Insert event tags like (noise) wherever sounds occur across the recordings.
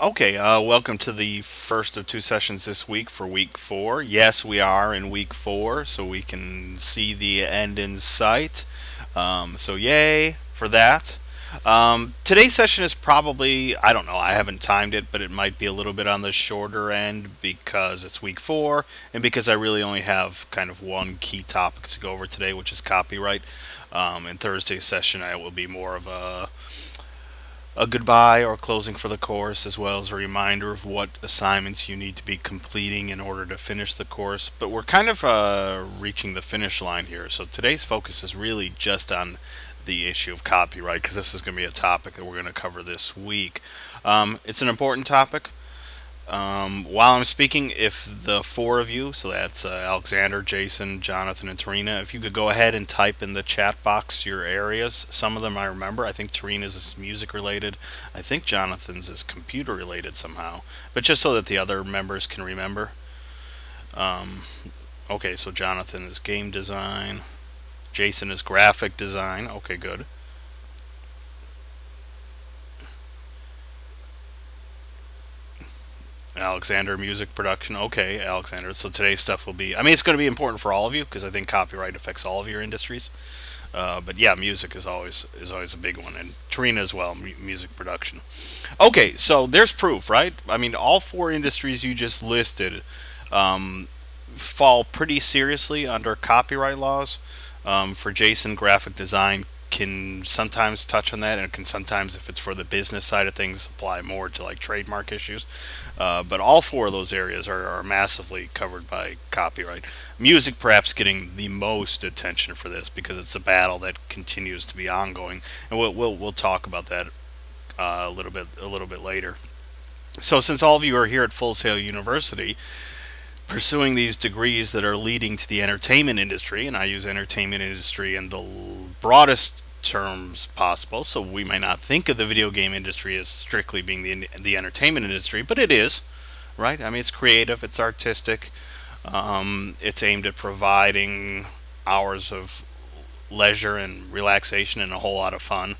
Okay, uh, welcome to the first of two sessions this week for week four. Yes, we are in week four, so we can see the end in sight. Um, so, yay for that. Um, today's session is probably, I don't know, I haven't timed it, but it might be a little bit on the shorter end because it's week four and because I really only have kind of one key topic to go over today, which is copyright. Um, in Thursday's session, I will be more of a a goodbye or closing for the course, as well as a reminder of what assignments you need to be completing in order to finish the course. But we're kind of uh, reaching the finish line here, so today's focus is really just on the issue of copyright because this is going to be a topic that we're going to cover this week. Um, it's an important topic. Um, while I'm speaking, if the four of you, so that's uh, Alexander, Jason, Jonathan, and Tarina, if you could go ahead and type in the chat box your areas. Some of them I remember. I think Tarina's is music related. I think Jonathan's is computer related somehow. But just so that the other members can remember. Um, okay, so Jonathan is game design. Jason is graphic design. Okay, good. Alexander music production. Okay, Alexander. So today's stuff will be. I mean, it's going to be important for all of you because I think copyright affects all of your industries. Uh, but yeah, music is always is always a big one, and Tarina as well, music production. Okay, so there's proof, right? I mean, all four industries you just listed um, fall pretty seriously under copyright laws. Um, for Jason, graphic design can sometimes touch on that, and can sometimes, if it's for the business side of things, apply more to like trademark issues. Uh, but all four of those areas are, are massively covered by copyright. Music, perhaps, getting the most attention for this because it's a battle that continues to be ongoing, and we'll we'll, we'll talk about that uh, a little bit a little bit later. So, since all of you are here at Full Sail University, pursuing these degrees that are leading to the entertainment industry, and I use entertainment industry in the broadest terms possible. So we might not think of the video game industry as strictly being the the entertainment industry, but it is, right? I mean, it's creative, it's artistic, um, it's aimed at providing hours of leisure and relaxation and a whole lot of fun.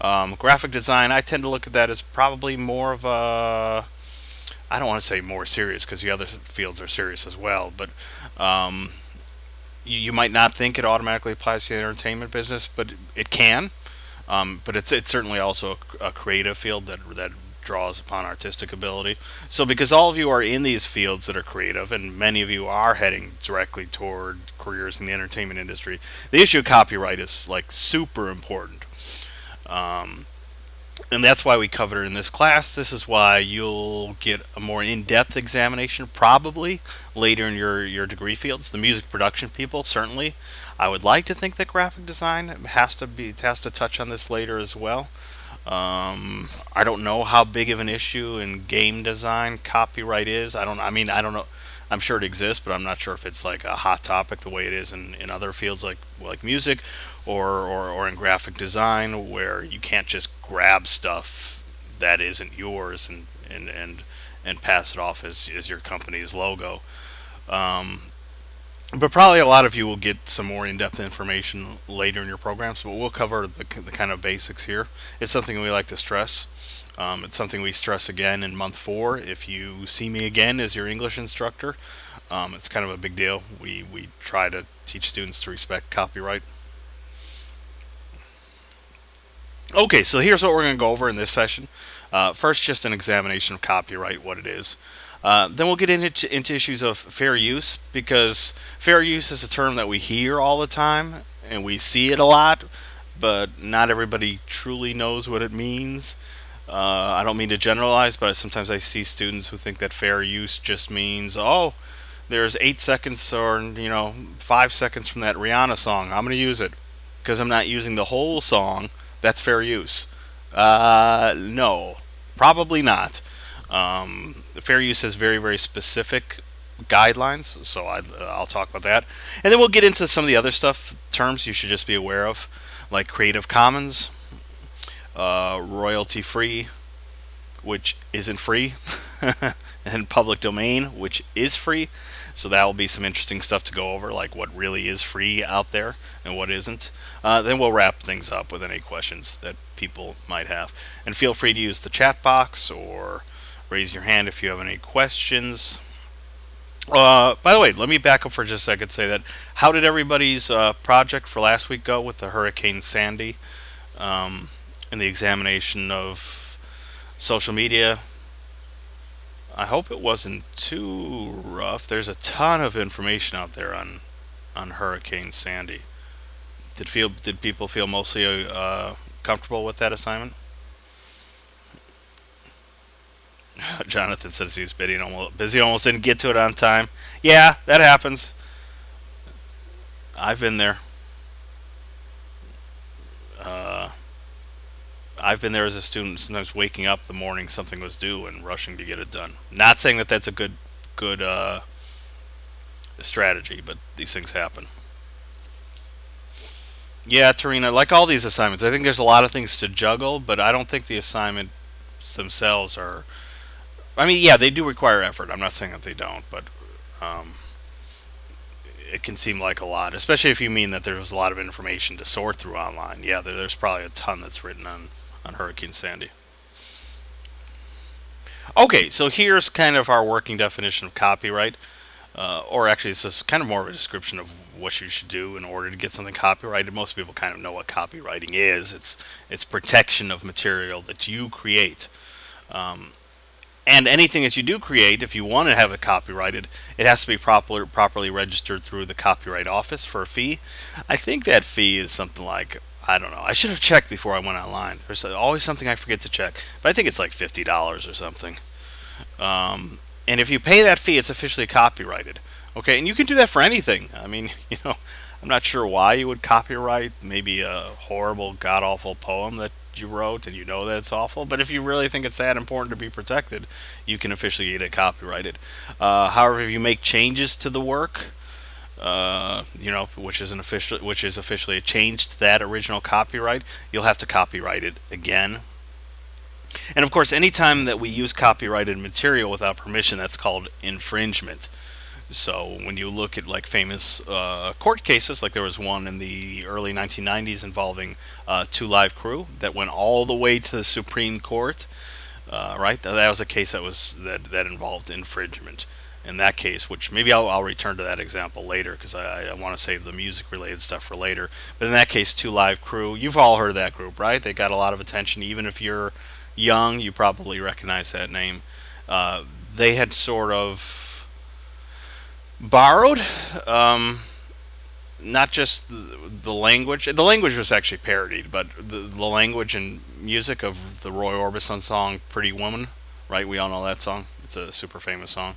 Um, graphic design, I tend to look at that as probably more of a I don't want to say more serious because the other fields are serious as well, but um, you, you might not think it automatically applies to the entertainment business, but it can. Um, but it's it's certainly also a, a, creative field that that draws upon artistic ability. So because all of you are in these fields that are creative, and many of you are heading directly toward careers in the entertainment industry, the issue of copyright is like super important. Um, and that's why we cover it in this class. This is why you'll get a more in-depth examination probably later in your, your degree fields. The music production people, certainly. I would like to think that graphic design has to be has to touch on this later as well. Um, I don't know how big of an issue in game design copyright is. I don't. I mean, I don't know. I'm sure it exists, but I'm not sure if it's like a hot topic the way it is in, in other fields like like music or, or, or in graphic design where you can't just grab stuff that isn't yours and, and, and, and pass it off as, as your company's logo. Um, but probably a lot of you will get some more in-depth information later in your programs, but we'll cover the, the kind of basics here. It's something we like to stress. Um, it's something we stress again in month four. If you see me again as your English instructor, um, it's kind of a big deal. We, we try to teach students to respect copyright. Okay, so here's what we're going to go over in this session. Uh, first, just an examination of copyright, what it is. Uh, then we'll get into, into issues of fair use, because fair use is a term that we hear all the time, and we see it a lot, but not everybody truly knows what it means. Uh, I don't mean to generalize, but sometimes I see students who think that fair use just means, oh, there's eight seconds or you know five seconds from that Rihanna song. I'm going to use it because I'm not using the whole song. That's fair use. Uh, no, probably not. Um, fair use has very very specific guidelines, so I, will talk about that, and then we'll get into some of the other stuff terms you should just be aware of, like Creative Commons uh, royalty free, which isn't free, (laughs) and public domain, which is free. So that will be some interesting stuff to go over, like what really is free out there and what isn't. Uh, then we'll wrap things up with any questions that people might have. And feel free to use the chat box or raise your hand if you have any questions. Uh, by the way, let me back up for just a second. and Say that. How did everybody's uh, project for last week go with the Hurricane Sandy um, and the examination of social media? I hope it wasn't too rough. There's a ton of information out there on on Hurricane Sandy. Did feel did people feel mostly uh, comfortable with that assignment? (laughs) Jonathan says he's busy almost, busy almost didn't get to it on time. Yeah, that happens. I've been there. Uh, I've been there as a student. Sometimes waking up the morning something was due and rushing to get it done. Not saying that that's a good good uh, strategy, but these things happen. Yeah, Tarina, like all these assignments, I think there's a lot of things to juggle, but I don't think the assignments themselves are I mean, yeah, they do require effort. I'm not saying that they don't, but um, it can seem like a lot, especially if you mean that there's a lot of information to sort through online. Yeah, there's probably a ton that's written on, on Hurricane Sandy. Okay, so here's kind of our working definition of copyright. Uh, or actually, this is kind of more of a description of what you should do in order to get something copyrighted. Most people kind of know what copyrighting is. It's it's protection of material that you create. Um, and anything that you do create, if you want to have it copyrighted, it has to be proper, properly registered through the Copyright Office for a fee. I think that fee is something like, I don't know, I should have checked before I went online. There's always something I forget to check. But I think it's like $50 or something. Um, and if you pay that fee, it's officially copyrighted. Okay, and you can do that for anything. I mean, (laughs) you know, I'm not sure why you would copyright maybe a horrible, god awful poem that you wrote and you know that it's awful. But if you really think it's that important to be protected, you can officially get it copyrighted. Uh, however, if you make changes to the work, uh, you know, which is an official, which is officially changed that original copyright, you'll have to copyright it again. And of course, anytime that we use copyrighted material without permission, that's called infringement. So when you look at like famous uh, court cases, like there was one in the early 1990s involving uh, Two Live Crew that went all the way to the Supreme Court. Uh, right, that was a case that was that that involved infringement. In that case, which maybe I'll, I'll return to that example later because I, I want to save the music-related stuff for later. But in that case, Two Live Crew, you've all heard of that group, right? They got a lot of attention. Even if you're young, you probably recognize that name. Uh, they had sort of borrowed. Um, not just the, the, language. The language was actually parodied, but the, the language and music of the Roy Orbison song "Pretty Woman," right? We all know that song. It's a super famous song.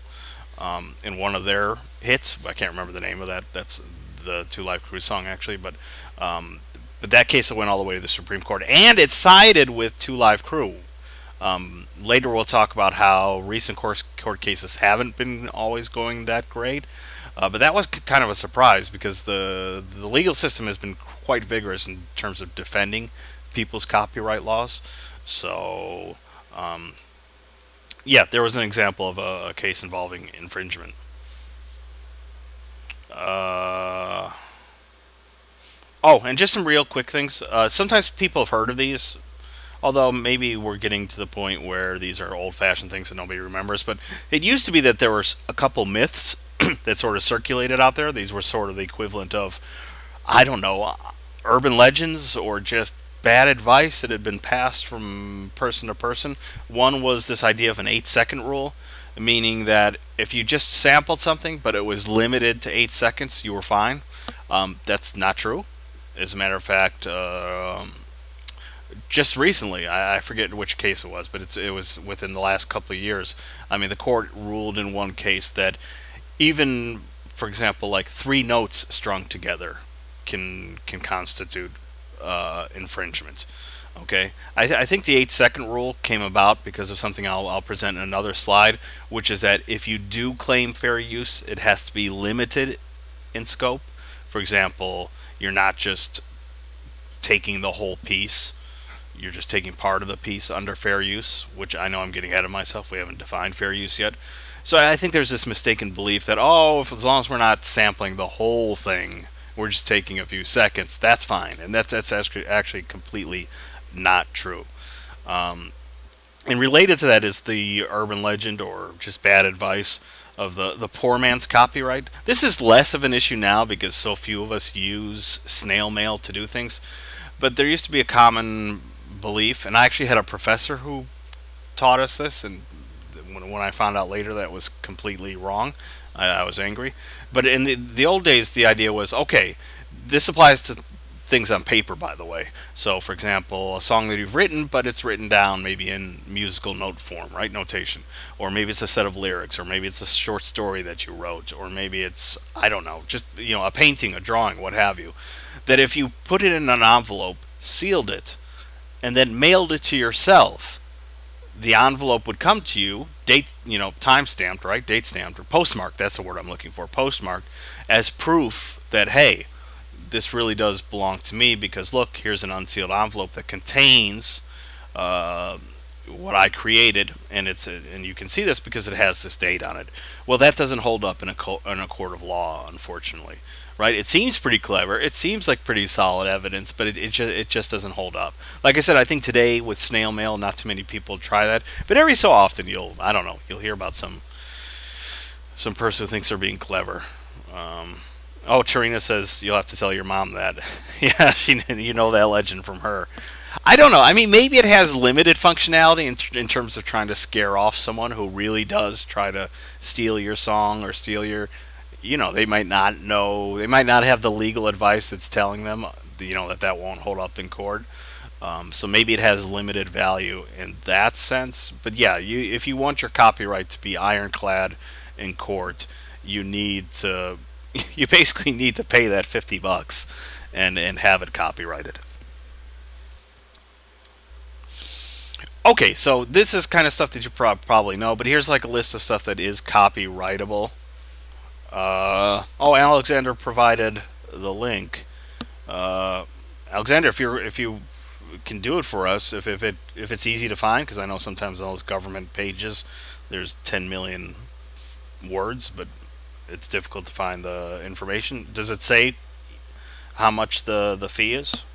Um, in one of their hits, I can't remember the name of that. That's the Two Live Crew song actually, but um, but that case went all the way to the Supreme Court, and it sided with Two Live Crew. Um, later, we'll talk about how recent court, court cases haven't been always going that great. Uh, but that was kind of a surprise because the the legal system has been quite vigorous in terms of defending people's copyright laws. So, um, yeah, there was an example of a, a case involving infringement. Uh, oh, and just some real quick things. Uh, sometimes people have heard of these although maybe we're getting to the point where these are old-fashioned things that nobody remembers. But it used to be that there were a couple myths (clears throat) that sort of circulated out there. These were sort of the equivalent of, I don't know, urban legends or just bad advice that had been passed from person to person. One was this idea of an eight-second rule, meaning that if you just sampled something but it was limited to eight seconds, you were fine. Um, that's not true. As a matter of fact, uh, just recently, I, I, forget which case it was, but it was within the last couple of years. I mean, the court ruled in one case that even, for example, like three notes strung together can can constitute uh, infringement. Okay, I, th I, think the eight second rule came about because of something I'll, I'll present in another slide, which is that if you do claim fair use, it has to be limited in scope. For example, you're not just taking the whole piece you're just taking part of the piece under fair use, which I know I'm getting ahead of myself. We haven't defined fair use yet. So I think there's this mistaken belief that, oh, if, as long as we're not sampling the whole thing, we're just taking a few seconds, that's fine. And that's, that's actually, completely not true. Um, and related to that is the urban legend or just bad advice of the, the poor man's copyright. This is less of an issue now because so few of us use snail mail to do things. But there used to be a common belief, and I actually had a professor who taught us this, and when, when I found out later that was completely wrong, I, I was angry. But in the, the old days, the idea was okay, this applies to things on paper, by the way. So, for example, a song that you've written, but it's written down maybe in musical note form, right? Notation. Or maybe it's a set of lyrics, or maybe it's a short story that you wrote, or maybe it's, I don't know, just, you know, a painting, a drawing, what have you. That if you put it in an envelope, sealed it, and then mailed it to yourself, the envelope would come to you, date, you know, time stamped, right? Date stamped, or postmarked, that's the word I'm looking for, postmarked, as proof that, hey, this really does belong to me because look, here's an unsealed envelope that contains uh, what I created, and it's a, and you can see this because it has this date on it. Well, that doesn't hold up in a in a court of law, unfortunately, right? It seems pretty clever. It seems like pretty solid evidence, but it it, ju- it just doesn't hold up. Like I said, I think today with snail mail, not too many people try that, but every so often you'll I don't know you'll hear about some some person who thinks they're being clever. Um, Oh, Tarina says you'll have to tell your mom that. (laughs) yeah, she, you know that legend from her. I don't know. I mean, maybe it has limited functionality in, in terms of trying to scare off someone who really does try to steal your song or steal your. You know, they might not know. They might not have the legal advice that's telling them, you know, that that won't hold up in court. Um, so maybe it has limited value in that sense. But yeah, you if you want your copyright to be ironclad in court, you need to (laughs) you basically need to pay that 50 bucks and, and have it copyrighted. Okay, so this is kind of stuff that you pro probably know, but here's like a list of stuff that is copyrightable. Uh, oh, Alexander provided the link. Uh, Alexander, if you if you can do it for us, if if it if it's easy to find, because I know sometimes on those government pages there's 10 million words, but it's difficult to find the information. Does it say how much the, the fee is?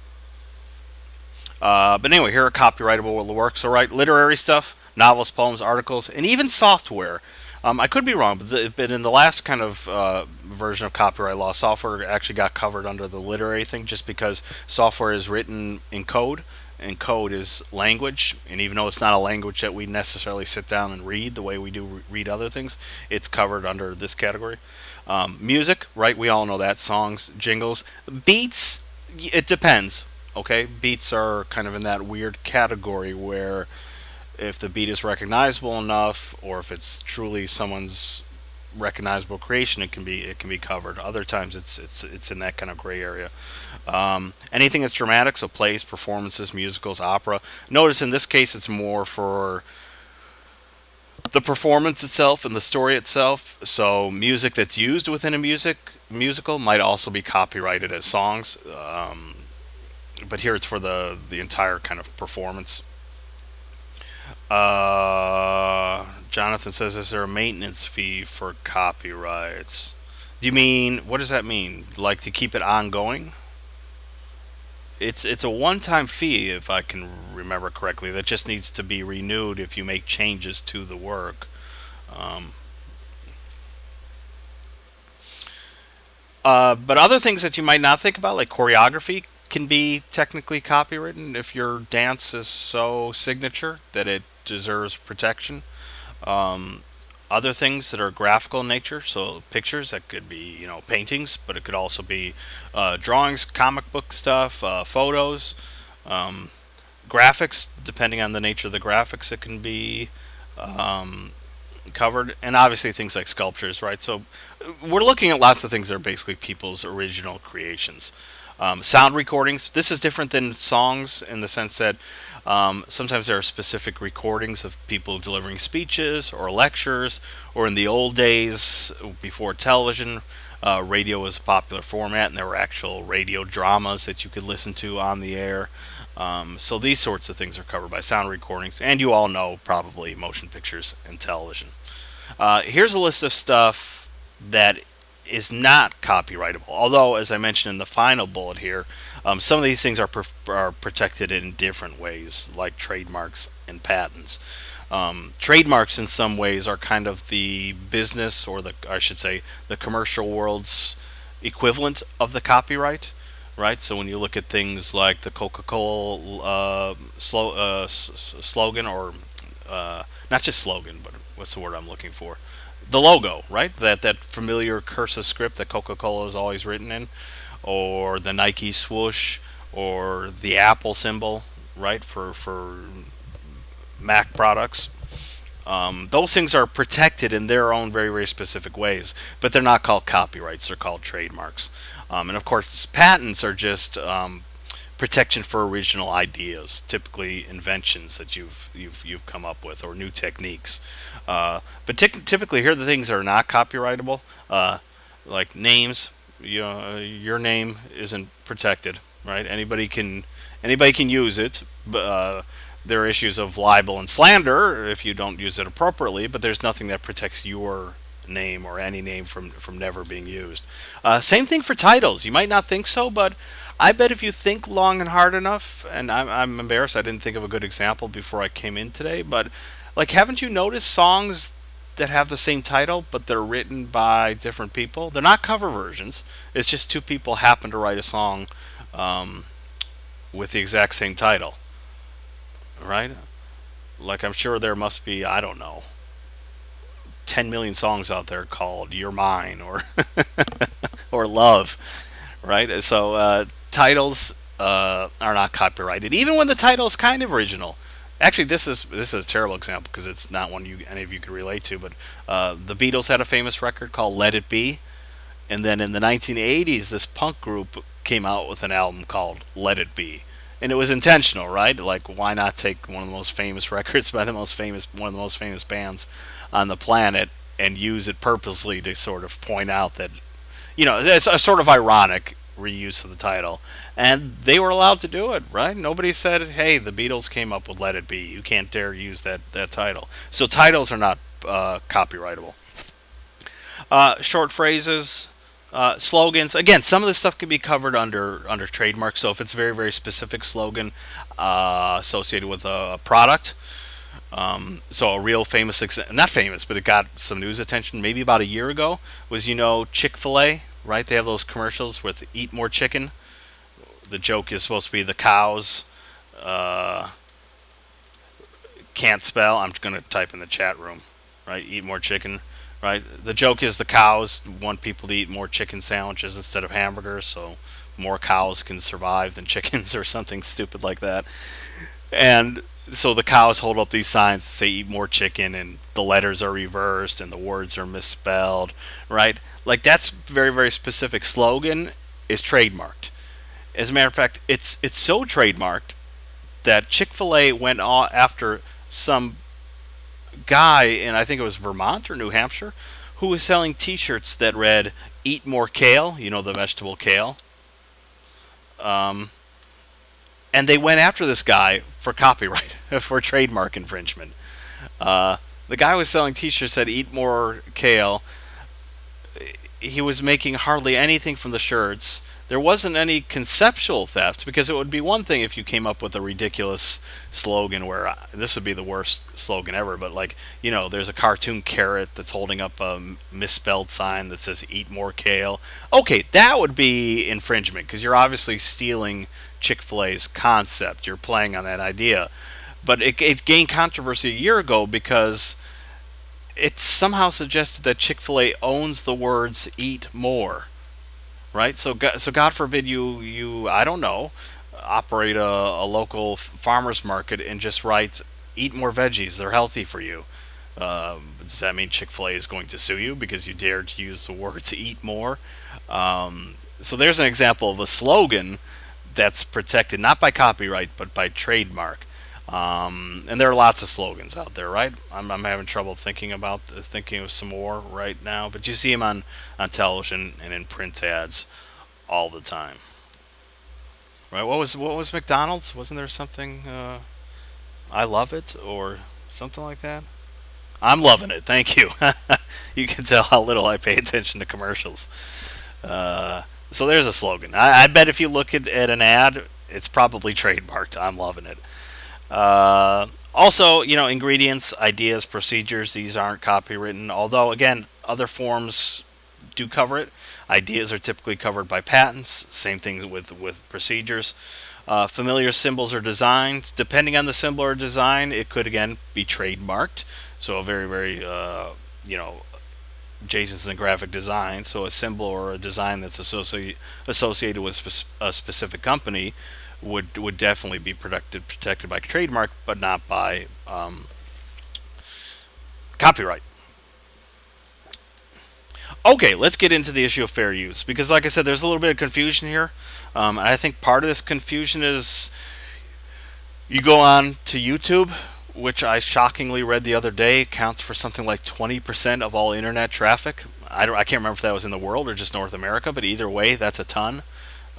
Uh, but anyway, here are copyrightable works. All right, literary stuff, novels, poems, articles, and even software. Um, I could be wrong, but, the, but in the last kind of uh, version of copyright law, software actually got covered under the literary thing just because software is written in code and code is language. And even though it's not a language that we necessarily sit down and read the way we do read other things, it's covered under this category. Um, music, right? We all know that. Songs, jingles. Beats, it depends. Okay? Beats are kind of in that weird category where if the beat is recognizable enough or if it's truly someone's recognizable creation, it can be it can be covered. Other times, it's it's it's in that kind of gray area. Um, anything that's dramatic, so plays, performances, musicals, opera. Notice in this case, it's more for the performance itself and the story itself. So music that's used within a music musical might also be copyrighted as songs. Um, but here it's for the the entire kind of performance. Uh, Jonathan says, "Is there a maintenance fee for copyrights?" Do you mean what does that mean? Like to keep it ongoing? It's it's a one-time fee, if I can remember correctly. That just needs to be renewed if you make changes to the work. Um, uh, but other things that you might not think about, like choreography, can be technically copywritten if your dance is so signature that it deserves protection. Um, other things that are graphical in nature, so pictures that could be you know paintings, but it could also be uh, drawings, comic book stuff, uh, photos, um, graphics. Depending on the nature of the graphics, it can be um, covered, and obviously things like sculptures, right? So we're looking at lots of things that are basically people's original creations. Um, sound recordings. This is different than songs in the sense that um, sometimes there are specific recordings of people delivering speeches or lectures, or in the old days before television, uh, radio was a popular format, and there were actual radio dramas that you could listen to on the air. Um, so these sorts of things are covered by sound recordings, and you all know probably motion pictures and television. Uh, here's a list of stuff that is not copyrightable. Although, as I mentioned in the final bullet here, Um, some of these things are, are protected in different ways, like trademarks and patents. Um, trademarks, in some ways, are kind of the business, or the I should say, the commercial world's equivalent of the copyright, right? So when you look at things like the Coca-Cola uh, slo- uh, slogan, or uh, not just slogan, but what's the word I'm looking for? The logo, right? That that familiar cursive script that Coca-Cola is always written in, or the Nike swoosh, or the Apple symbol, right? For for Mac products. Um, those things are protected in their own very, very specific ways, but they're not called copyrights, they're called trademarks. Um, and of course, patents are just um, protection for original ideas, typically inventions that you've you've you've come up with or new techniques. Uh, but typically, here the things that are not copyrightable, uh, like names. You know, your name isn't protected, right? Anybody can anybody can use it, uh, there are issues of libel and slander if you don't use it appropriately, but there's nothing that protects your name or any name from from never being used. Uh, same thing for titles. You might not think so, but I bet if you think long and hard enough, and I'm, I'm embarrassed I didn't think of a good example before I came in today, but like haven't you noticed songs that have the same title but they're written by different people? They're not cover versions. It's just two people happen to write a song um, with the exact same title right? Like I'm sure there must be, I don't know, 10 million songs out there called "You're Mine" or (laughs) or "Love," right? So uh, titles uh, are not copyrighted, even when the title is kind of original. Actually, this is this is a terrible example because it's not one you any of you could relate to. But uh, the Beatles had a famous record called "Let It Be," and then in the 1980s, this punk group came out with an album called "Let It Be." and it was intentional, right? Like, why not take one of the most famous (laughs) records by the most famous, one of the most famous bands on the planet, and use it purposely to sort of point out that, you know, it's a sort of ironic reuse of the title, and they were allowed to do it, right? Nobody said, "Hey, the Beatles came up with Let It Be. You can't dare use that that title." So titles are not uh, copyrightable. Uh, short phrases uh, slogans. Again, some of this stuff can be covered under under trademark. So if it's very very specific slogan uh, associated with a, product, um, so a real famous, not famous, but it got some news attention maybe about a year ago was you know Chick Fil A, right? They have those commercials with "Eat More Chicken." The joke is supposed to be the cows uh, can't spell. I'm going to type in the chat room, right? Eat more chicken right? The joke is the cows want people to eat more chicken sandwiches instead of hamburgers, so more cows can survive than (laughs) chickens or something stupid like that. And so the cows hold up these signs that say eat more chicken and the letters are reversed and the words are misspelled, right? Like that's very very specific slogan is trademarked. As a matter of fact, it's it's so trademarked that Chick-fil-A went after some guy in I think it was Vermont or New Hampshire who was selling T-shirts that read "Eat more kale," you know the vegetable kale. Um, and they went after this guy for copyright (laughs) for trademark infringement. Uh, the guy was selling T-shirts that "Eat more kale." He was making hardly anything from the shirts there wasn't any conceptual theft because it would be one thing if you came up with a ridiculous slogan where uh, this would be the worst slogan ever but like you know there's a cartoon carrot that's holding up a misspelled sign that says eat more kale okay that would be infringement because you're obviously stealing chick-fil-a's concept you're playing on that idea but it, it gained controversy a year ago because it somehow suggested that chick-fil-a owns the words eat more right? So, so God forbid you you I don't know operate a, a local farmers market and just write eat more veggies they're healthy for you. Uh, does that mean Chick Fil A is going to sue you because you dared to use the words "eat more"? Um, so there's an example of a slogan that's protected not by copyright but by trademark. Um, and there are lots of slogans out there, right? I'm, I'm having trouble thinking about thinking of some more right now, but you see them on on television and in print ads all the time. Right? What was what was McDonald's? Wasn't there something? Uh, I love it or something like that. I'm loving it. Thank you. (laughs) you can tell how little I pay attention to commercials. Uh, So there's a slogan. I, I bet if you look at, at an ad, it's probably trademarked. I'm loving it. Uh, also, you know, ingredients, ideas, procedures, these aren't copywritten. Although, again, other forms do cover it. Ideas are typically covered by patents. Same thing with, with procedures. Uh, familiar symbols or designs. Depending on the symbol or design, it could, again, be trademarked. So a very, very, uh, you know, Jason's in graphic design. So a symbol or a design that's associated associated with a specific company would would definitely be protected protected by trademark, but not by um, copyright. Okay, let's get into the issue of fair use because, like I said, there's a little bit of confusion here. Um, and I think part of this confusion is you go on to YouTube, which I shockingly read the other day counts for something like 20% of all internet traffic. I, don't, I can't remember if that was in the world or just North America, but either way, that's a ton.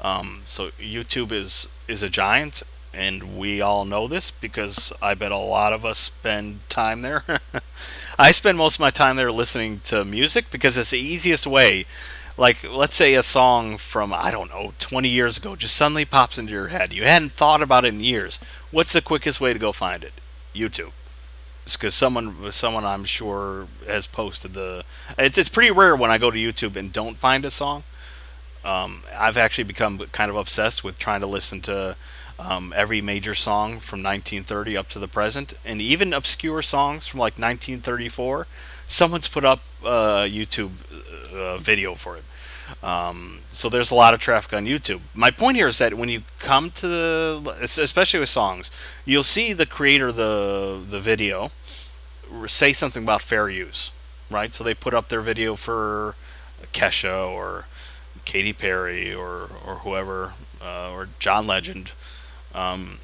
Um, so YouTube is is a giant, and we all know this because I bet a lot of us spend time there. (laughs) I spend most of my time there listening to music because it's the easiest way. Like, let's say a song from, I don't know, 20 years ago just suddenly pops into your head. You hadn't thought about it in years. What's the quickest way to go find it? YouTube. Because someone, someone I'm sure has posted the. It's it's pretty rare when I go to YouTube and don't find a song. Um, I've actually become kind of obsessed with trying to listen to um, every major song from 1930 up to the present, and even obscure songs from like 1934. Someone's put up a uh, YouTube uh, video for it. Um, so there's a lot of traffic on YouTube. My point here is that when you come to the, especially with songs, you'll see the creator of the the video say something about fair use, right? So they put up their video for Kesha or Katy Perry or or whoever uh, or John Legend. Um,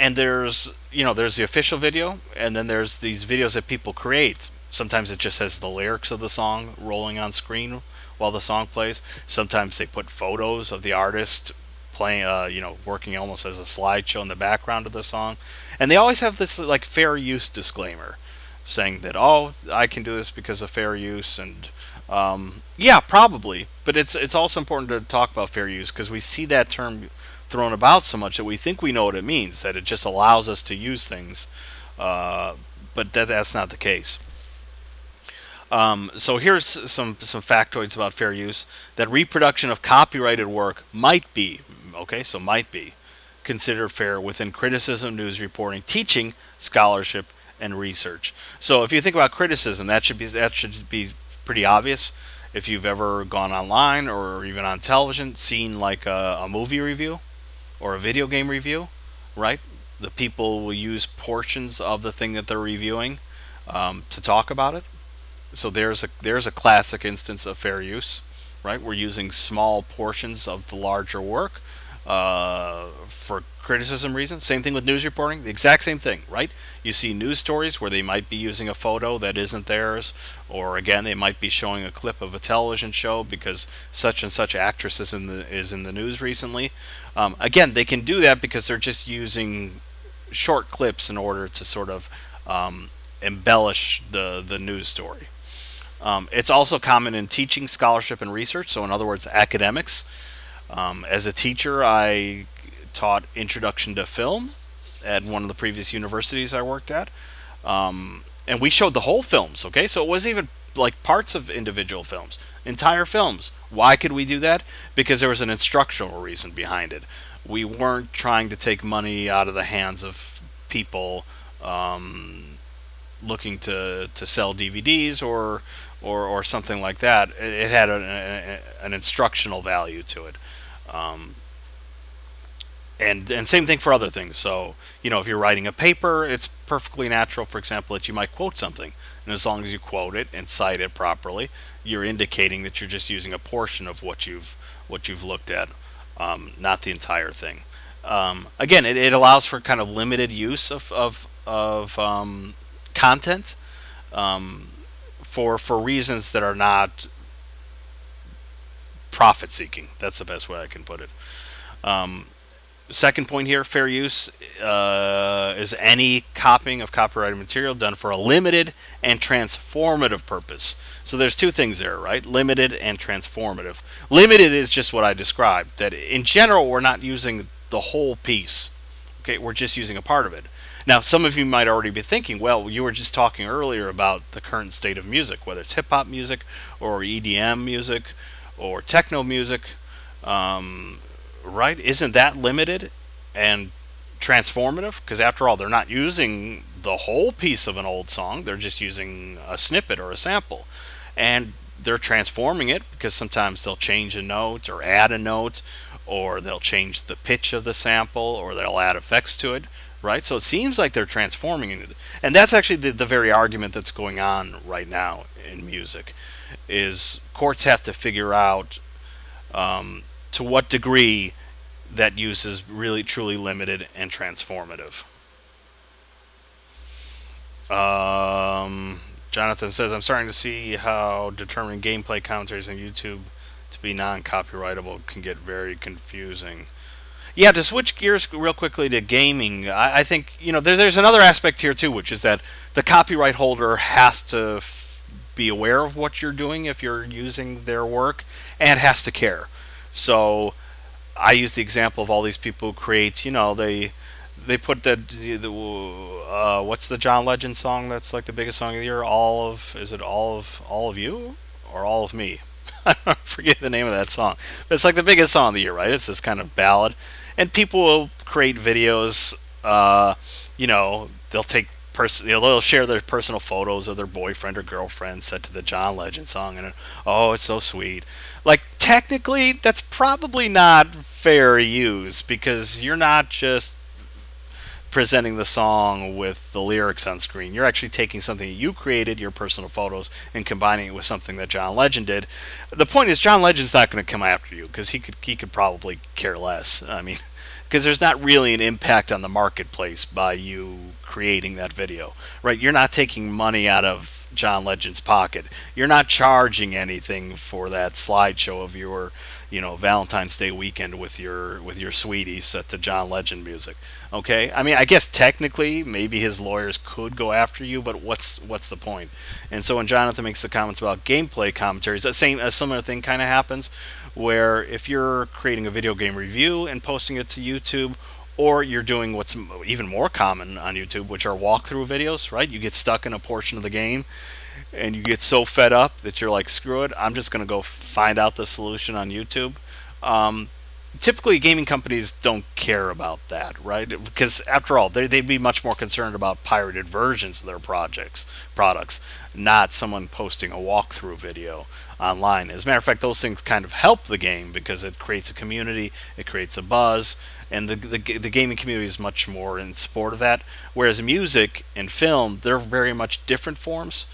and there's you know there's the official video and then there's these videos that people create sometimes it just has the lyrics of the song rolling on screen while the song plays. Sometimes they put photos of the artist playing uh, you know working almost as a slideshow in the background of the song. And they always have this like fair use disclaimer saying that oh i can do this because of fair use and um, yeah probably. But it's it's also important to talk about fair use because we see that term thrown about so much that we think we know what it means, that it just allows us to use things, uh, but that that's not the case. Um, so here's some some factoids about fair use. That reproduction of copyrighted work might be okay, so might be considered fair within criticism, news reporting, teaching, scholarship, and research. So if you think about criticism, that should be that should be pretty obvious. If you've ever gone online or even on television, seen like a, a movie review, or a video game review, right? The people will use portions of the thing that they're reviewing um, to talk about it. So there's a there's a classic instance of fair use, right? We're using small portions of the larger work uh, for criticism reasons. Same thing with news reporting, the exact same thing, right? You see news stories where they might be using a photo that isn't theirs, or again, they might be showing a clip of a television show because such and such actress is in the is in the news recently. Um, again, they can do that because they're just using short clips in order to sort of um, embellish the the news story. Um, it's also common in teaching, scholarship, and research. So, in other words, academics. Um, as a teacher, I taught introduction to film at one of the previous universities I worked at. Um, and we showed the whole films, okay? So it wasn't even like parts of individual films, entire films. Why could we do that? Because there was an instructional reason behind it. We weren't trying to take money out of the hands of people um, looking to, to sell DVDs or, or, or something like that. It, it had an instructional value to it. Um, and and same thing for other things. So you know, if you're writing a paper, it's perfectly natural, for example, that you might quote something, and as long as you quote it and cite it properly, you're indicating that you're just using a portion of what you've what you've looked at, um, not the entire thing. Um, again, it, it allows for kind of limited use of of, of um, content um, for for reasons that are not profit seeking. That's the best way I can put it. Um, second point here fair use uh, is any copying of copyrighted material done for a limited and transformative purpose. So there's two things there, right? Limited and transformative. Limited is just what I described, that in general we're not using the whole piece. Okay, we're just using a part of it. Now, some of you might already be thinking, well, you were just talking earlier about the current state of music, whether it's hip hop music or EDM music or techno music, um, right? Isn't that limited and transformative? Because after all, they're not using the whole piece of an old song, they're just using a snippet or a sample. And they're transforming it because sometimes they'll change a note or add a note or they'll change the pitch of the sample or they'll add effects to it right? So it seems like they're transforming it, and that's actually the, the very argument that's going on right now in music, is courts have to figure out um, to what degree that use is really truly limited and transformative. Um, Jonathan says, I'm starting to see how determining gameplay commentaries on YouTube to be non-copyrightable can get very confusing. Yeah, to switch gears real quickly to gaming, I, I think you know there's there's another aspect here too, which is that the copyright holder has to be aware of what you're doing if you're using their work, and has to care. So, I use the example of all these people who create, you know, they they put the, the uh, what's the John Legend song that's like the biggest song of the year? All of is it all of all of you or all of me? (laughs) I forget the name of that song, but it's like the biggest song of the year, right? It's this kind of ballad and people will create videos. Uh, you know, they'll take person, you know, they'll share their personal photos of their boyfriend or girlfriend set to the John Legend song, and oh, it's so sweet. Like technically, that's probably not fair use because you're not just presenting the song with the lyrics on screen. You're actually taking something you created, your personal photos, and combining it with something that John Legend did. The point is, John Legend's not going to come after you because he could he could probably care less. I mean, (laughs) because there's not really an impact on the marketplace by you creating that video, right? You're not taking money out of John Legend's pocket. You're not charging anything for that slideshow of your you know Valentine's Day weekend with your with your sweetie set to John Legend music. Okay, I mean I guess technically maybe his lawyers could go after you, but what's what's the point? And so when Jonathan makes the comments about gameplay commentaries, that same a similar thing kind of happens, where if you're creating a video game review and posting it to YouTube. Or you're doing what's even more common on YouTube, which are walkthrough videos, right? You get stuck in a portion of the game and you get so fed up that you're like, screw it, I'm just going to go find out the solution on YouTube. Um, typically, gaming companies don't care about that, right? Because after all, they, they'd be much more concerned about pirated versions of their projects, products, not someone posting a walkthrough video online. As a matter of fact, those things kind of help the game because it creates a community, it creates a buzz, and the, the, the gaming community is much more in support of that. Whereas music and film, they're very much different forms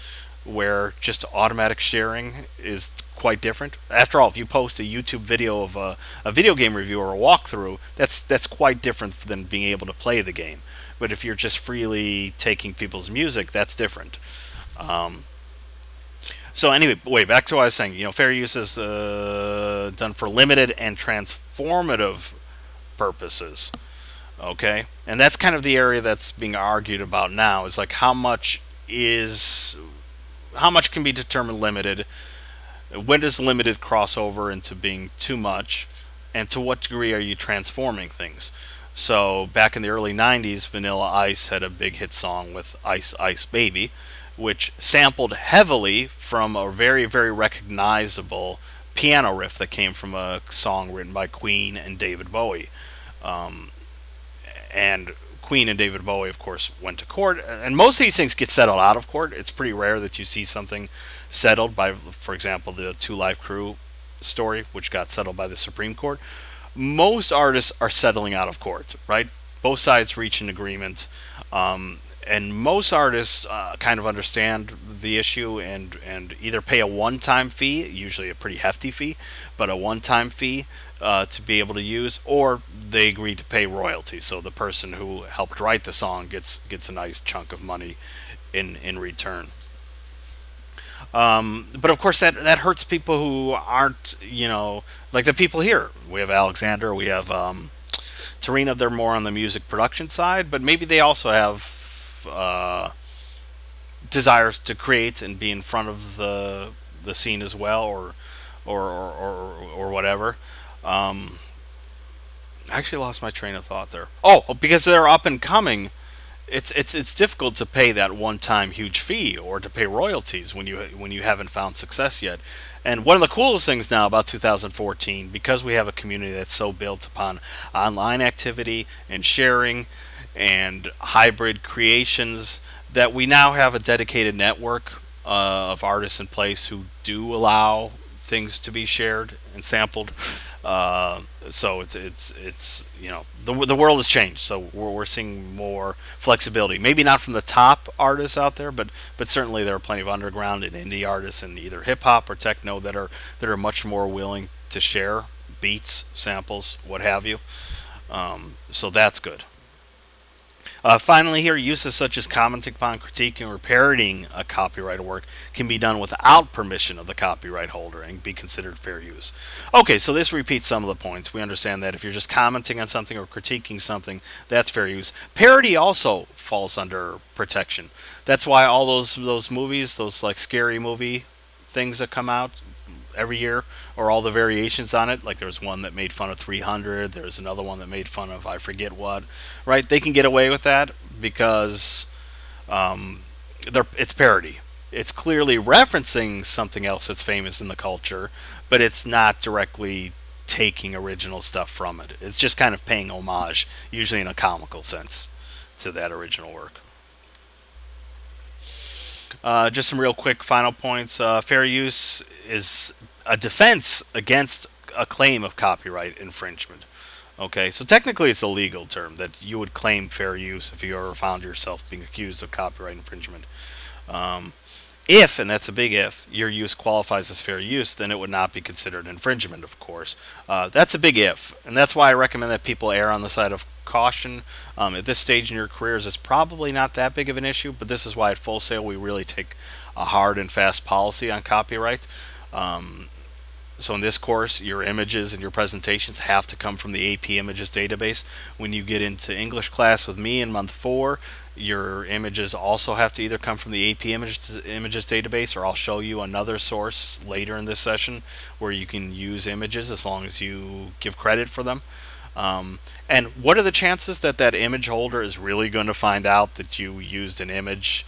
where just automatic sharing is quite different. After all, if you post a YouTube video of a, a video game review or a walkthrough, that's that's quite different than being able to play the game. But if you're just freely taking people's music, that's different. Um, so anyway, wait, back to what I was saying. You know, fair use is uh, done for limited and transformative purposes. Okay, and that's kind of the area that's being argued about now. Is like how much is how much can be determined limited? When does limited cross over into being too much? And to what degree are you transforming things? So back in the early 90s, Vanilla Ice had a big hit song with Ice Ice Baby, which sampled heavily from a very, very recognizable piano riff that came from a song written by Queen and David Bowie. Um, and Queen and David Bowie, of course, went to court, and most of these things get settled out of court. It's pretty rare that you see something settled by, for example, the Two Live Crew story, which got settled by the Supreme Court. Most artists are settling out of court, right? Both sides reach an agreement, um, and most artists uh, kind of understand the issue and and either pay a one-time fee, usually a pretty hefty fee, but a one-time fee uh, to be able to use, or they agree to pay royalties. So the person who helped write the song gets gets a nice chunk of money in in return. Um, but of course, that that hurts people who aren't, you know, like the people here. We have Alexander, we have um, Tarina, they're more on the music production side, but maybe they also have uh, desires to create and be in front of the the scene as well, or or or, or, or whatever. Um, I actually lost my train of thought there. Oh, because they're up and coming it's it's it's difficult to pay that one-time huge fee or to pay royalties when you when you haven't found success yet. And one of the coolest things now about 2014, because we have a community that's so built upon online activity and sharing and hybrid creations, that we now have a dedicated network uh, of artists in place who do allow things to be shared and sampled. Uh, so it's it's it's you know the the world has changed. So we're we're seeing more flexibility. Maybe not from the top artists out there, but but certainly there are plenty of underground and indie artists in either hip hop or techno that are that are much more willing to share beats, samples, what have you. Um, so that's good. Uh, finally, here, uses such as commenting upon, critiquing, or parodying a copyrighted work can be done without permission of the copyright holder and be considered fair use. Okay, so this repeats some of the points. We understand that if you're just commenting on something or critiquing something, that's fair use. Parody also falls under protection. That's why all those those movies, those like scary movie things that come out, every year, or all the variations on it. Like there was one that made fun of 300. There's another one that made fun of I forget what. Right? They can get away with that because um, it's parody. It's clearly referencing something else that's famous in the culture, but it's not directly taking original stuff from it. It's just kind of paying homage, usually in a comical sense, to that original work. Uh, just some real quick final points. Uh, fair use is a defense against a claim of copyright infringement. Okay, so technically it's a legal term that you would claim fair use if you ever found yourself being accused of copyright infringement. Um, if, and that's a big if, your use qualifies as fair use, then it would not be considered infringement, of course. Uh, that's a big if, and that's why I recommend that people err on the side of caution. Um, at this stage in your careers, it's probably not that big of an issue, but this is why at Full Sail we really take a hard and fast policy on copyright. Um, so in this course, your images and your presentations have to come from the AP Images database. When you get into English class with me in month four, your images also have to either come from the AP Images, images database or I'll show you another source later in this session where you can use images as long as you give credit for them. Um, and what are the chances that that image holder is really going to find out that you used an image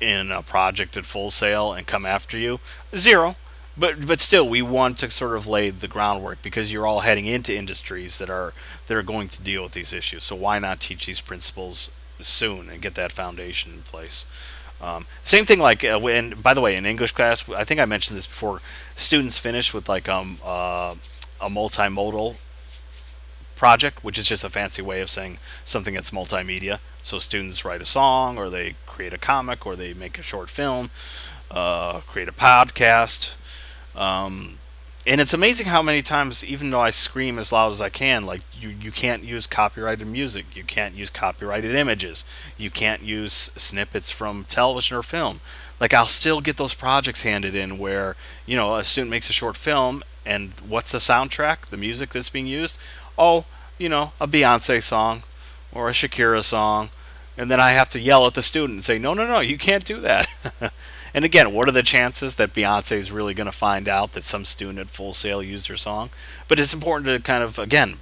in a project at Full Sail and come after you? Zero but but still we want to sort of lay the groundwork because you're all heading into industries that are that are going to deal with these issues. So why not teach these principles soon and get that foundation in place? Um, same thing like uh, when by the way in english class i think i mentioned this before students finish with like um, uh, a multimodal project which is just a fancy way of saying something that's multimedia. So students write a song or they create a comic or they make a short film uh, create a podcast um, and it's amazing how many times, even though I scream as loud as I can, like you, you can't use copyrighted music, you can't use copyrighted images, you can't use snippets from television or film. Like I'll still get those projects handed in where you know a student makes a short film, and what's the soundtrack, the music that's being used? Oh, you know, a Beyonce song or a Shakira song, and then I have to yell at the student and say, no, no, no, you can't do that. (laughs) And again, what are the chances that Beyonce is really going to find out that some student at Full Sail used her song? But it's important to kind of again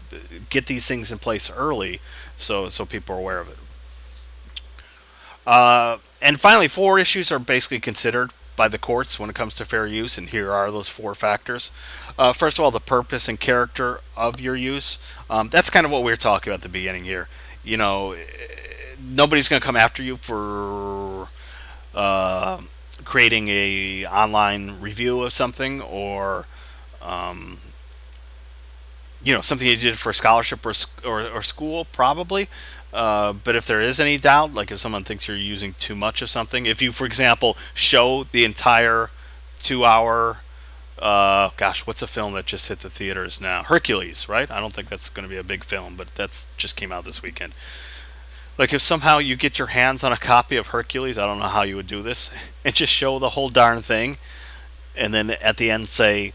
get these things in place early, so so people are aware of it. Uh, and finally, four issues are basically considered by the courts when it comes to fair use, and here are those four factors. Uh, first of all, the purpose and character of your use. Um, that's kind of what we were talking about at the beginning here. You know, nobody's going to come after you for uh, creating a online review of something or um, you know something you did for a scholarship or or, or school probably. Uh, but if there is any doubt like if someone thinks you're using too much of something if you for example show the entire two hour uh, gosh what's a film that just hit the theaters now? Hercules right? I don't think that's going to be a big film but that's just came out this weekend like if somehow you get your hands on a copy of Hercules, I don't know how you would do this, (laughs) and just show the whole darn thing, and then at the end say,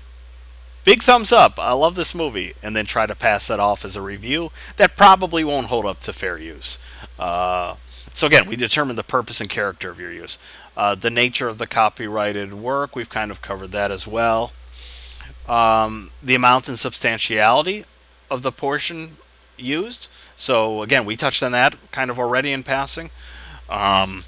big thumbs up, I love this movie, and then try to pass that off as a review, that probably won't hold up to fair use. Uh, so again, we determine the purpose and character of your use. Uh, the nature of the copyrighted work, we've kind of covered that as well. Um, the amount and substantiality of the portion used. So again, we touched on that kind of already in passing. Um,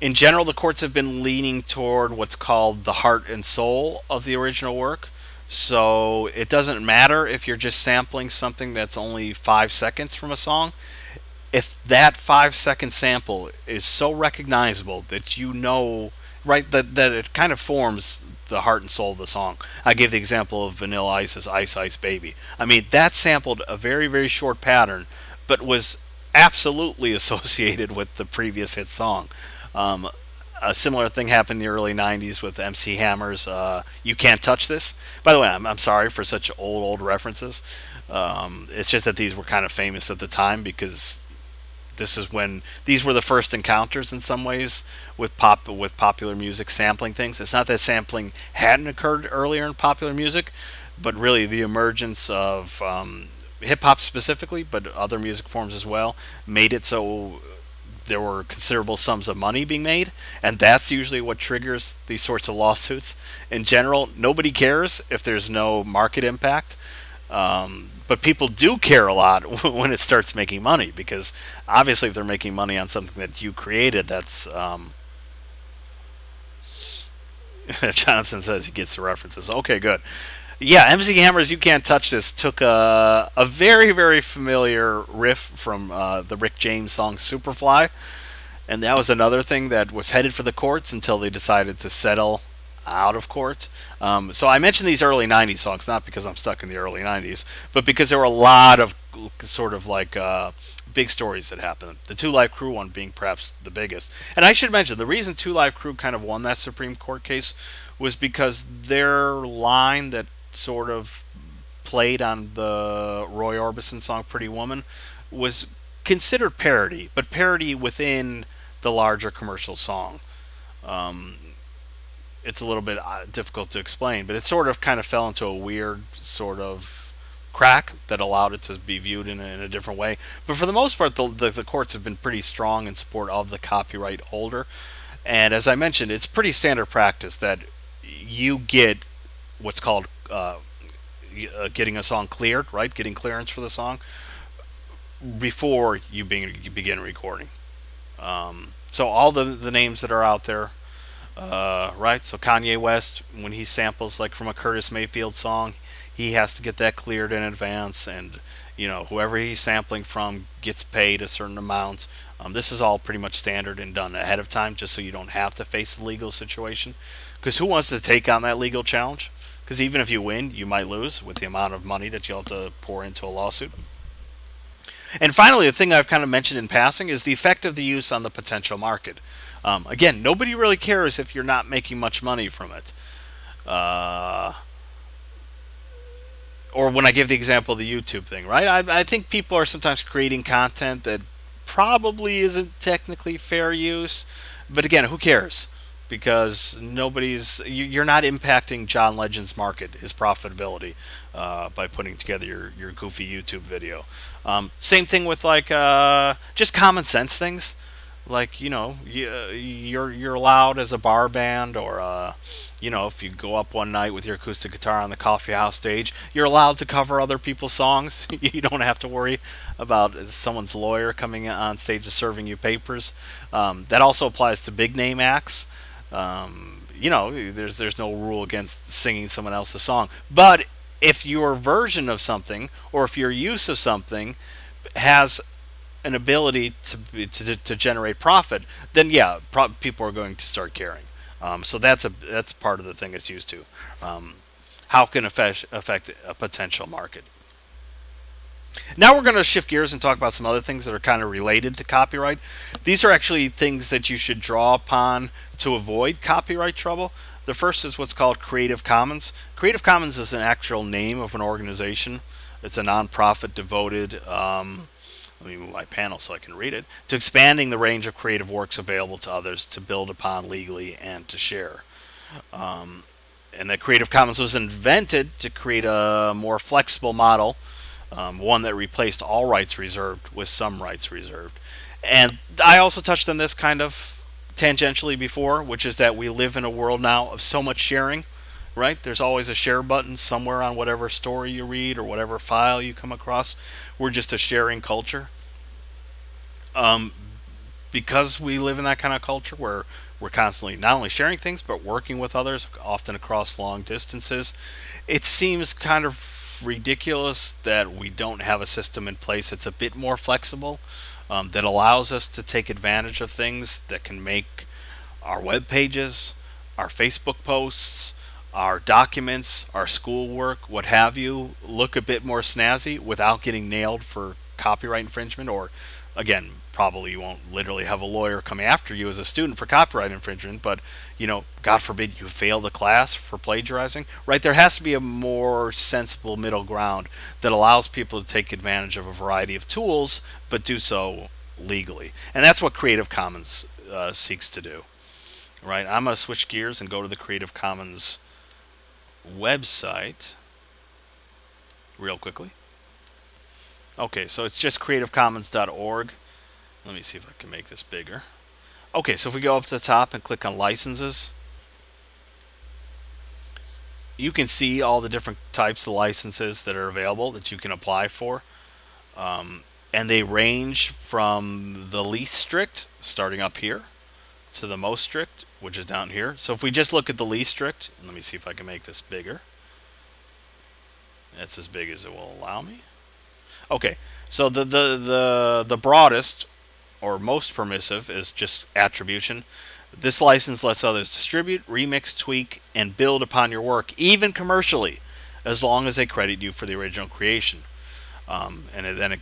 in general, the courts have been leaning toward what's called the heart and soul of the original work. So it doesn't matter if you're just sampling something that's only five seconds from a song. If that five second sample is so recognizable that you know, right, that, that it kind of forms the heart and soul of the song. I gave the example of Vanilla Ice's Ice Ice Baby. I mean, that sampled a very, very short pattern, but was absolutely (laughs) associated with the previous hit song. Um, a similar thing happened in the early 90s with MC Hammer's uh, You Can't Touch This. By the way, I'm, I'm sorry for such old, old references. Um, it's just that these were kind of famous at the time because this is when these were the first encounters in some ways with pop with popular music sampling things. It's not that sampling hadn't occurred earlier in popular music, but really the emergence of um, hip hop specifically, but other music forms as well, made it so there were considerable sums of money being made, and that's usually what triggers these sorts of lawsuits. In general, nobody cares if there's no market impact. Um, but people do care a lot (laughs) when it starts making money because obviously if they're making money on something that you created that's um, (laughs) Jonathan says he gets the references okay good yeah MC Hammer's You Can't Touch This took a, a very very familiar riff from uh, the Rick James song Superfly and that was another thing that was headed for the courts until they decided to settle out of court. Um, so I mentioned these early 90s songs, not because I'm stuck in the early 90s, but because there were a lot of sort of like uh, big stories that happened. The Two Live Crew one being perhaps the biggest. And I should mention the reason Two Live Crew kind of won that Supreme Court case was because their line that sort of played on the Roy Orbison song Pretty Woman was considered parody, but parody within the larger commercial song. Um, it's a little bit uh, difficult to explain, but it sort of kind of fell into a weird sort of crack that allowed it to be viewed in a, in a different way. But for the most part, the, the, the, courts have been pretty strong in support of the copyright holder. And as I mentioned, it's pretty standard practice that you get what's called uh, uh, getting a song cleared, right? Getting clearance for the song before you, begin, you begin recording. Um, so all the, the names that are out there uh, right? So Kanye West, when he samples like from a Curtis Mayfield song, he has to get that cleared in advance, and you know whoever he's sampling from gets paid a certain amount. Um, this is all pretty much standard and done ahead of time, just so you don't have to face the legal situation. Because who wants to take on that legal challenge? Because even if you win, you might lose with the amount of money that you'll have to pour into a lawsuit. And finally, the thing I've kind of mentioned in passing is the effect of the use on the potential market. Um, again, nobody really cares if you're not making much money from it. Uh, or when I give the example of the YouTube thing, right? I, I think people are sometimes creating content that probably isn't technically fair use, but again, who cares? Because nobody's you're not impacting John Legend's market, his profitability, uh, by putting together your, your goofy YouTube video. Um, same thing with like uh, just common sense things. Like you know you're you're allowed as a bar band or uh, you know if you go up one night with your acoustic guitar on the coffee house stage you're allowed to cover other people's songs. (laughs) You don't have to worry about someone's lawyer coming on stage and serving you papers. Um, that also applies to big name acts um, you know there's there's no rule against singing someone else's song but if your version of something or if your use of something has an ability to, to, to generate profit, then yeah, pro- people are going to start caring. Um, so that's a that's part of the thing it's used to. Um, how can affect affect a potential market? Now we're going to shift gears and talk about some other things that are kind of related to copyright. These are actually things that you should draw upon to avoid copyright trouble. The first is what's called Creative Commons. Creative Commons is an actual name of an organization. It's a nonprofit devoted um, let me move my panel so I can read it, to expanding the range of creative works available to others to build upon legally and to share. Um, and that Creative Commons was invented to create a more flexible model, um, one that replaced all rights reserved with some rights reserved. And I also touched on this kind of tangentially before, which is that we live in a world now of so much sharing, right? There's always a share button somewhere on whatever story you read or whatever file you come across. We're just a sharing culture. Um, because we live in that kind of culture where we're constantly not only sharing things but working with others, often across long distances, it seems kind of ridiculous that we don't have a system in place that's a bit more flexible, um, that allows us to take advantage of things that can make our web pages, our Facebook posts, our documents, our schoolwork, what have you, look a bit more snazzy without getting nailed for copyright infringement or, again, probably you won't literally have a lawyer come after you as a student for copyright infringement, but you know, God forbid you fail the class for plagiarizing, right? There has to be a more sensible middle ground that allows people to take advantage of a variety of tools, but do so legally, and that's what Creative Commons uh, seeks to do, right? I'm going to switch gears and go to the Creative Commons website real quickly. Okay, so it's just creativecommons.org. Let me see if I can make this bigger. Okay, so if we go up to the top and click on licenses, you can see all the different types of licenses that are available that you can apply for. Um, and they range from the least strict, starting up here, to the most strict, which is down here. So if we just look at the least strict, let me see if I can make this bigger. That's as big as it will allow me. Okay, so the the the the broadest or most permissive is just attribution. This license lets others distribute, remix, tweak, and build upon your work, even commercially, as long as they credit you for the original creation. Um, and then it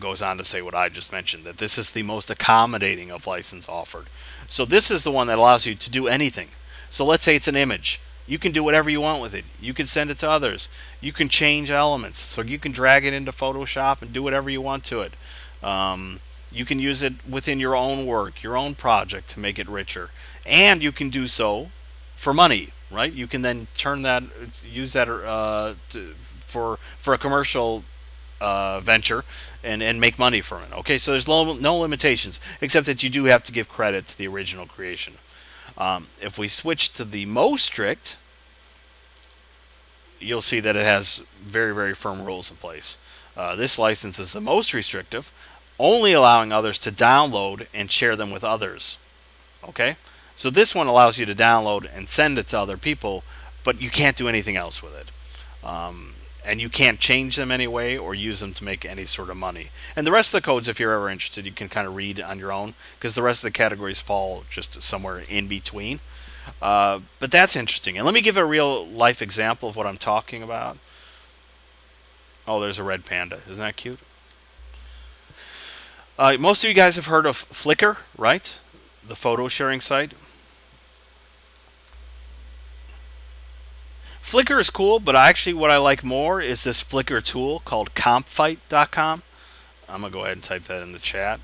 goes on to say what I just mentioned that this is the most accommodating of license offered. So this is the one that allows you to do anything. So let's say it's an image. You can do whatever you want with it. You can send it to others. You can change elements. So you can drag it into Photoshop and do whatever you want to it. Um, you can use it within your own work, your own project to make it richer. And you can do so for money, right? You can then turn that, use that uh, to, for for a commercial uh, venture and, and make money from it. Okay, so there's no, no limitations, except that you do have to give credit to the original creation. Um, if we switch to the most strict, you'll see that it has very, very firm rules in place. Uh, this license is the most restrictive, only allowing others to download and share them with others. Okay? So this one allows you to download and send it to other people, but you can't do anything else with it. Um, and you can't change them anyway or use them to make any sort of money. And the rest of the codes, if you're ever interested, you can kind of read on your own because the rest of the categories fall just somewhere in between. Uh, but that's interesting. And let me give a real life example of what I'm talking about. Oh, there's a red panda. Isn't that cute? Uh, most of you guys have heard of Flickr, right? The photo sharing site. Flickr is cool, but actually what I like more is this Flickr tool called compfight.com. I'm going to go ahead and type that in the chat.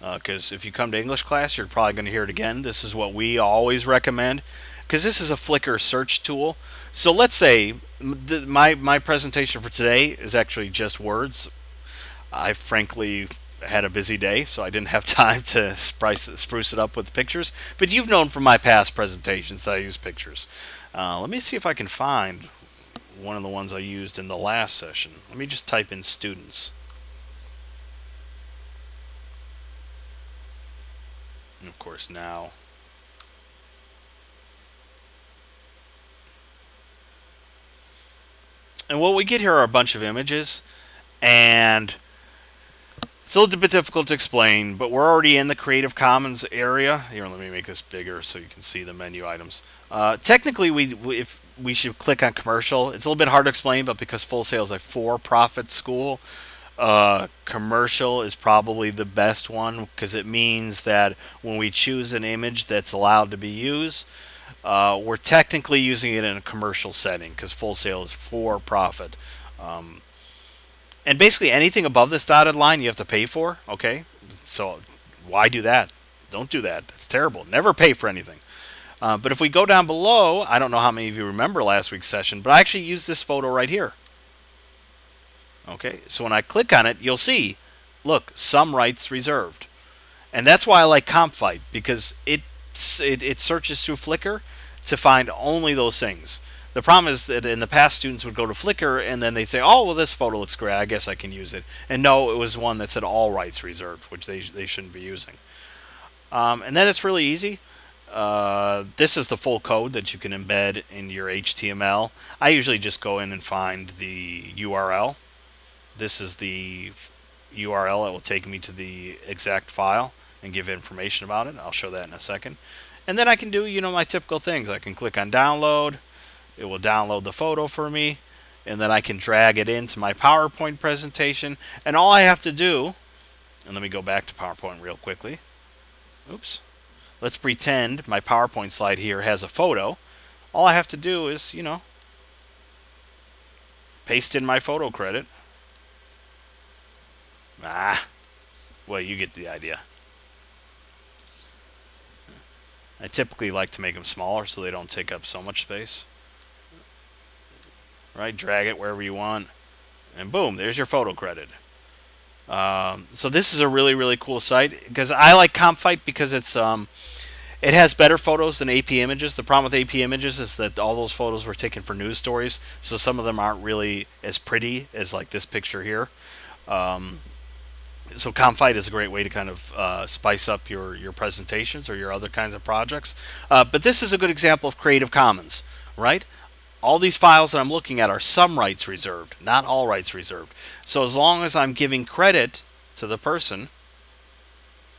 Because uh, if you come to English class, you're probably going to hear it again. This is what we always recommend. Because this is a Flickr search tool. So let's say my, my presentation for today is actually just words. I frankly had a busy day, so I didn't have (laughs) time to spruce it up with pictures. But you've known from my past presentations that I use pictures. Uh, let me see if I can find one of the ones I used in the last session. Let me just type in students. And of course now and what we get here are a bunch of images and it's a little bit difficult to explain, but we're already in the Creative Commons area. Here, let me make this bigger so you can see the menu items. Uh, technically, we, we, if we should click on commercial. It's a little bit hard to explain, but because Full Sail is a for-profit school, uh, commercial is probably the best one because it means that when we choose an image that's allowed to be used, uh, we're technically using it in a commercial setting because Full Sail is for profit. Um, and basically anything above this dotted line you have to pay for, okay? So why do that? Don't do that. That's terrible. Never pay for anything. Uh, but if we go down below, I don't know how many of you remember last week's session, but I actually used this photo right here. Okay, so when I click on it, you'll see, look, some rights reserved. And that's why I like CompFight, because it, it, it searches through Flickr to find only those things. The problem is that in the past, students would go to Flickr and then they'd say, "Oh, well, this photo looks great. I guess I can use it." And no, it was one that said all rights reserved, which they they shouldn't be using. Um, and then it's really easy. Uh, this is the full code that you can embed in your HTML. I usually just go in and find the URL. This is the URL that will take me to the exact file and give information about it. I'll show that in a second. And then I can do, you know, my typical things. I can click on download it will download the photo for me, and then I can drag it into my PowerPoint presentation. And all I have to do, and let me go back to PowerPoint real quickly. Oops. Let's pretend my PowerPoint slide here has a photo. All I have to do is, you know, paste in my photo credit. Ah, well, you get the idea. I typically like to make them smaller so they don't take up so much space right? Drag it wherever you want, and boom, there's your photo credit. Um, so this is a really really cool site because I like CompFight because it's um, it has better photos than AP Images. The problem with AP Images is that all those photos were taken for news stories, so some of them aren't really as pretty as like this picture here. Um, so CompFight is a great way to kind of uh, spice up your your presentations or your other kinds of projects. Uh, but this is a good example of Creative Commons, right? All these files that I'm looking at are some rights reserved, not all rights reserved. So as long as I'm giving credit to the person,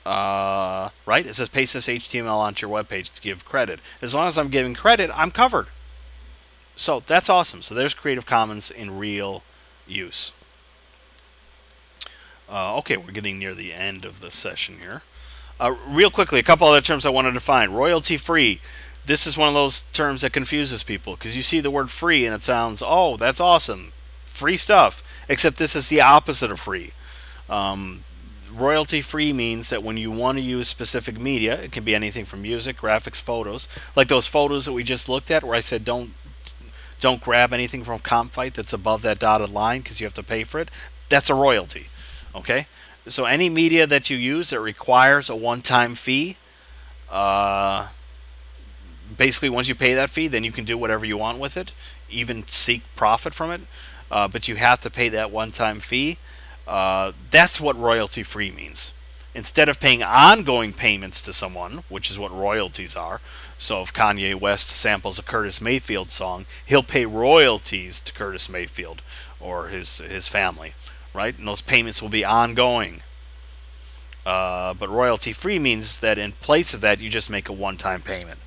uh, right? It says paste this HTML onto your web page to give credit. As long as I'm giving credit, I'm covered. So that's awesome. So there's Creative Commons in real use. Uh, okay, we're getting near the end of the session here. Uh, real quickly, a couple other terms I want to define. Royalty free this is one of those terms that confuses people because you see the word free and it sounds, oh, that's awesome, free stuff. Except this is the opposite of free. Um, royalty free means that when you want to use specific media, it can be anything from music, graphics, photos, like those photos that we just looked at, where I said don't don't grab anything from CompFight that's above that dotted line because you have to pay for it. That's a royalty. Okay, so any media that you use that requires a one-time fee. Uh, basically once you pay that fee, then you can do whatever you want with it, even seek profit from it. Uh, but you have to pay that one-time fee. Uh, that's what royalty free means. Instead of paying ongoing payments to someone, which is what royalties are, so if Kanye West samples a Curtis Mayfield song, he'll pay royalties to Curtis Mayfield or his his family, right? And those payments will be ongoing. Uh, but royalty free means that in place of that, you just make a one-time payment.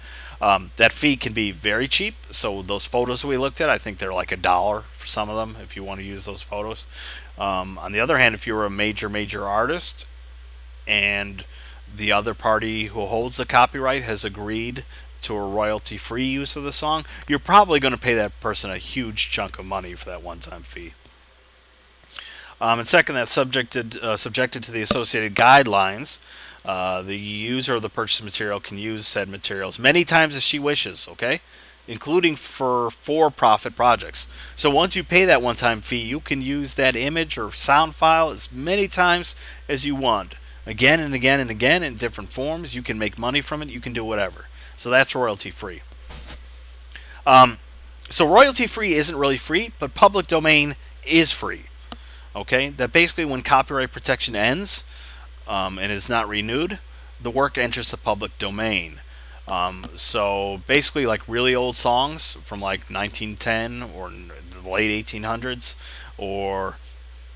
Um, that fee can be very cheap. So those photos we looked at, I think they're like a dollar for some of them if you want to use those photos. Um, on the other hand, if you're a major, major artist and the other party who holds the copyright has agreed to a royalty free use of the song, you're probably going to pay that person a huge chunk of money for that one time fee. Um, and second, that's subjected, uh, subjected to the associated guidelines. Uh, the user of the purchased material can use said materials many times as she wishes, okay? Including for for-profit projects. So once you pay that one-time fee, you can use that image or sound file as many times as you want. Again and again and again in different forms. You can make money from it. You can do whatever. So that's royalty-free. Um, so royalty-free isn't really free, but public domain is free. Okay? That basically when copyright protection ends, um, and is not renewed, the work enters the public domain. Um, so basically, like really old songs from like 1910 or the late 1800s, or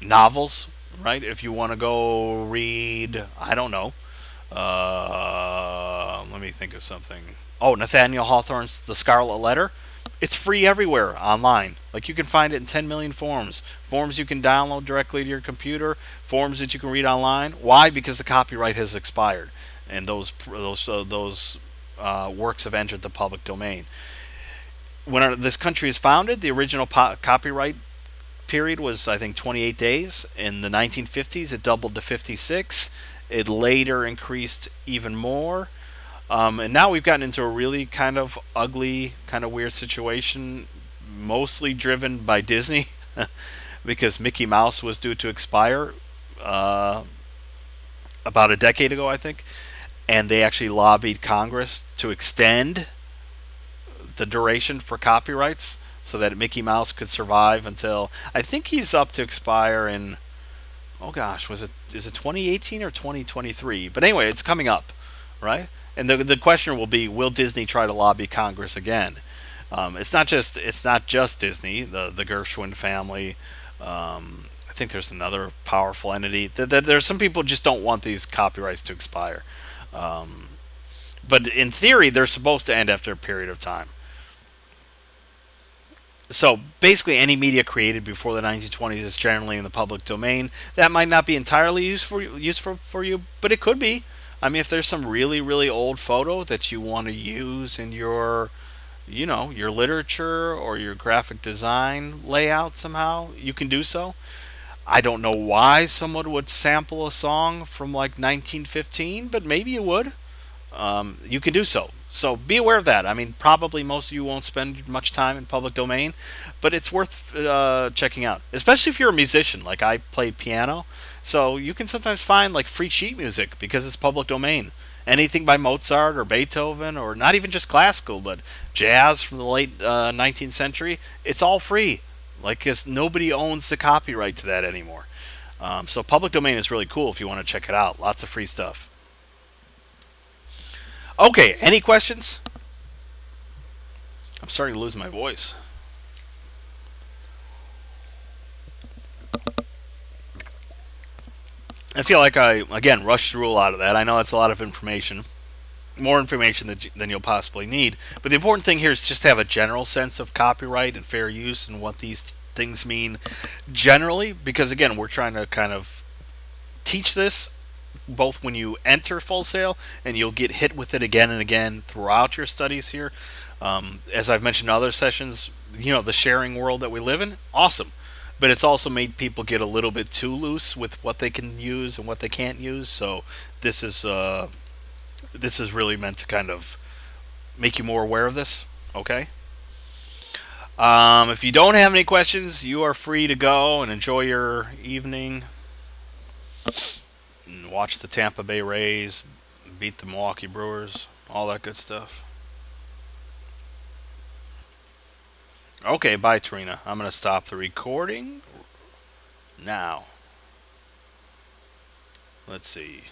novels, right? If you want to go read, I don't know. Uh, let me think of something. Oh, Nathaniel Hawthorne's The Scarlet Letter. It's free everywhere online. Like you can find it in 10 million forms. Forms you can download directly to your computer, forms that you can read online. Why? Because the copyright has expired and those those uh, those uh, works have entered the public domain. When our, this country is founded, the original copyright period was I think 28 days. In the 1950s, it doubled to 56. It later increased even more. Um, and now we've gotten into a really kind of ugly, kind of weird situation, mostly driven by Disney, (laughs) because Mickey Mouse was due to expire uh, about a decade ago, I think, and they actually lobbied Congress to extend the duration for copyrights so that Mickey Mouse could survive until I think he's up to expire in oh gosh, was it is it 2018 or 2023? But anyway, it's coming up, right? And the the question will be, will Disney try to lobby Congress again? Um, it's not just it's not just Disney, the the Gershwin family. Um, I think there's another powerful entity. There's some people just don't want these copyrights to expire. Um, but in theory, they're supposed to end after a period of time. So basically, any media created before the 1920s is generally in the public domain. That might not be entirely useful useful for you, but it could be. I mean, if there's some really really old photo that you want to use in your, you know, your literature or your graphic design layout somehow, you can do so. I don't know why someone would sample a song from like 1915, but maybe you would. Um, you can do so. So be aware of that. I mean, probably most of you won't spend much time in public domain, but it's worth uh, checking out, especially if you're a musician. Like I play piano, so you can sometimes find like free sheet music because it's public domain. Anything by Mozart or Beethoven, or not even just classical, but jazz from the late uh, 19th century, it's all free. Like, cause nobody owns the copyright to that anymore. Um, so public domain is really cool if you want to check it out. Lots of free stuff. Okay, any questions? I'm starting to lose my voice. I feel like I, again, rushed through a lot of that. I know that's a lot of information. More information than, than you'll possibly need. But the important thing here is just to have a general sense of copyright and fair use and what these things mean generally. Because, again, we're trying to kind of teach this both when you enter Full Sail and you'll get hit with it again and again throughout your studies here. Um, as I've mentioned in other sessions, you know, the sharing world that we live in, awesome. But it's also made people get a little bit too loose with what they can use and what they can't use. So this is uh, this is really meant to kind of make you more aware of this. Okay. Um, if you don't have any questions, you are free to go and enjoy your evening and watch the Tampa Bay Rays beat the Milwaukee Brewers, all that good stuff. Okay, bye, Tarina. I'm going to stop the recording now. Let's see.